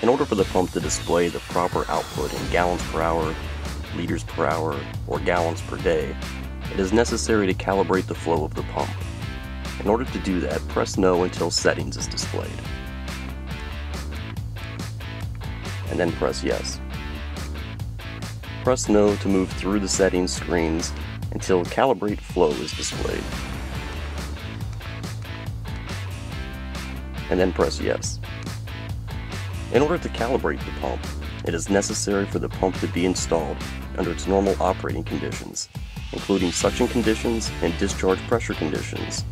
In order for the pump to display the proper output in gallons per hour, liters per hour, or gallons per day, it is necessary to calibrate the flow of the pump. In order to do that, press No until Settings is displayed. And then press Yes. Press No to move through the settings screens until Calibrate Flow is displayed. And then press Yes. In order to calibrate the pump, it is necessary for the pump to be installed under its normal operating conditions, including suction conditions and discharge pressure conditions.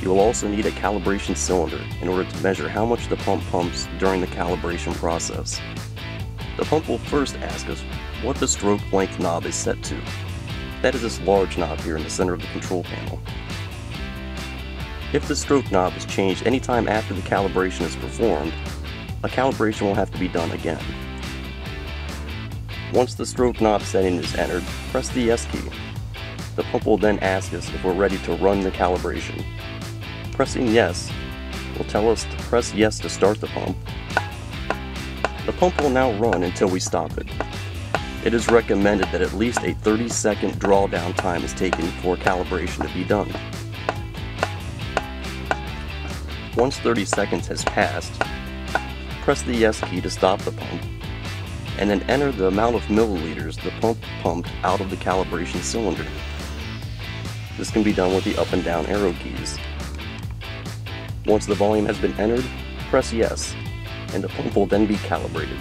You will also need a calibration cylinder in order to measure how much the pump pumps during the calibration process. The pump will first ask us what the stroke length knob is set to. That is this large knob here in the center of the control panel. If the stroke knob is changed anytime after the calibration is performed, a calibration will have to be done again. Once the stroke knob setting is entered, press the yes key. The pump will then ask us if we're ready to run the calibration. Pressing yes will tell us to press yes to start the pump. The pump will now run until we stop it. It is recommended that at least a 30 second drawdown time is taken for calibration to be done. Once 30 seconds has passed, press the yes key to stop the pump and then enter the amount of milliliters the pump pumped out of the calibration cylinder. This can be done with the up and down arrow keys. Once the volume has been entered, press yes, and the pump will then be calibrated.